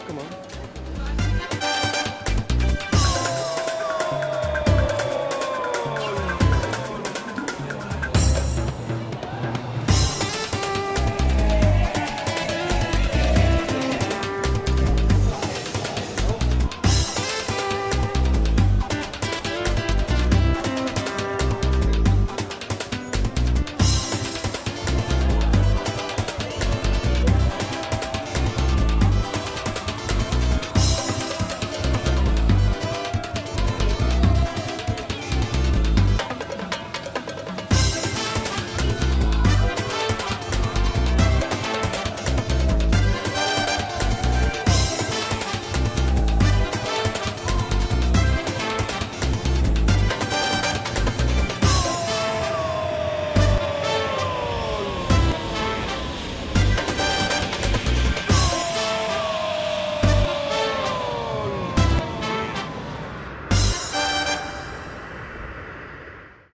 come on.